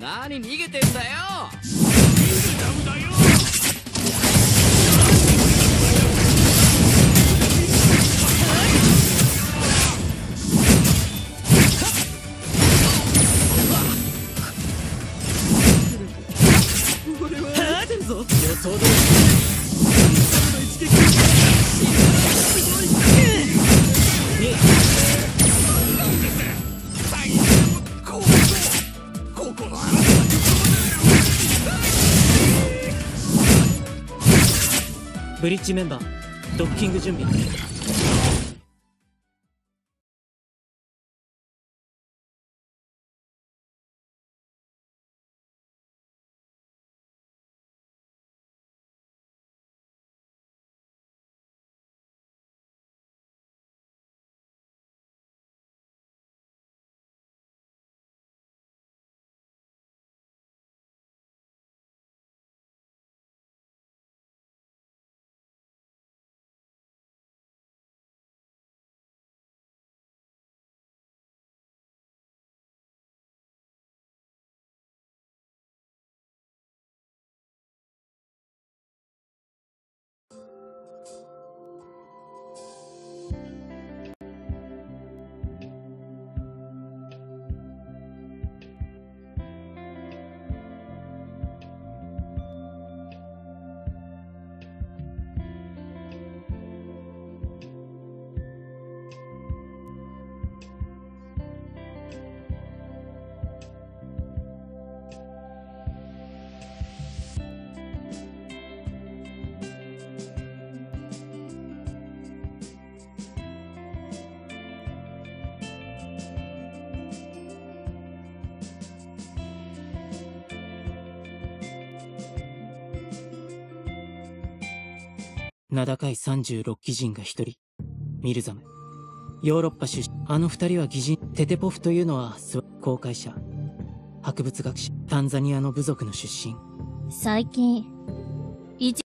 何逃げてんだよブリッジメンバードッキング準備。名高い36騎人が一人。ミルザム。ヨーロッパ出身。あの二人は義人。テテポフというのはスワ公開者。博物学者。タンザニアの部族の出身。最近、一